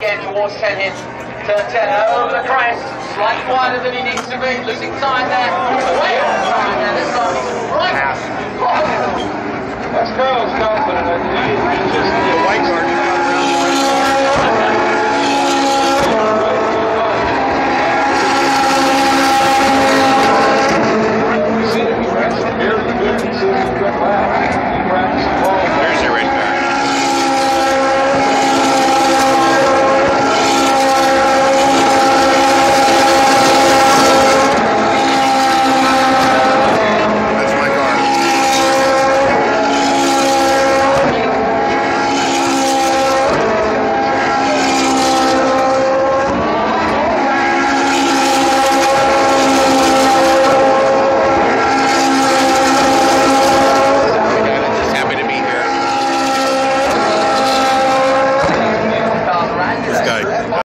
Again towards 10 hit. Turn 10 over the crest. Slightly wider than he needs to be. Losing time there. Away! off time there. This time he's right. That's Carl's confident.